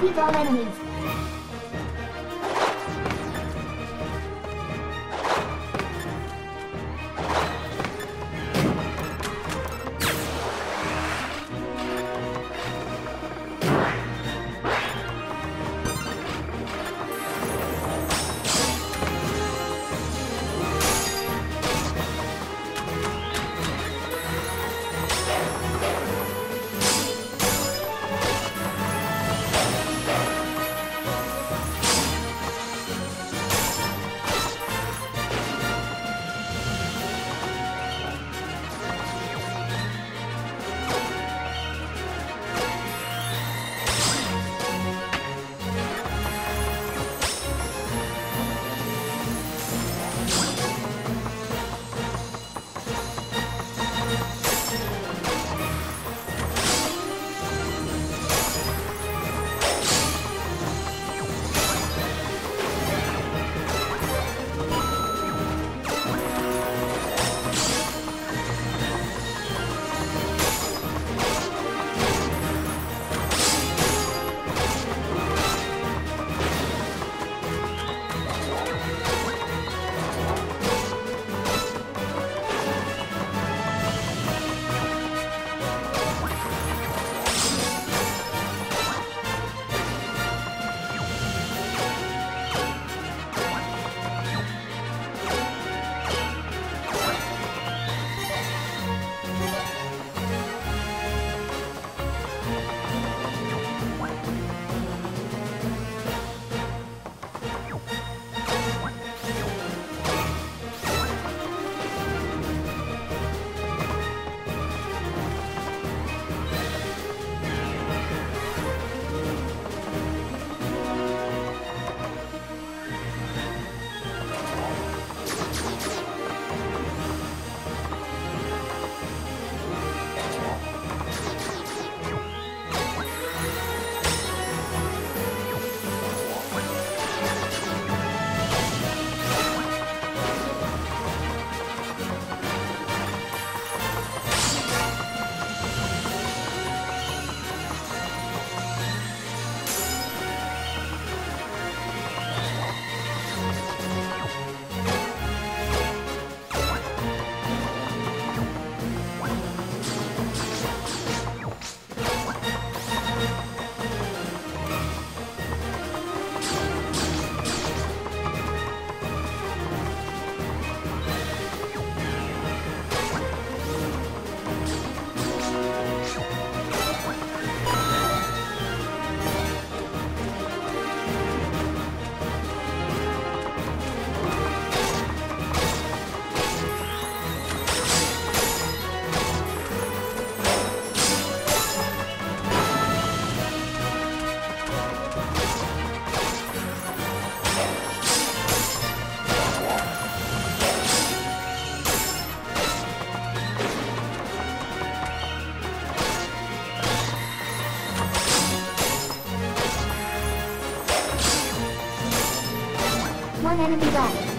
Defeat all enemies. One enemy left.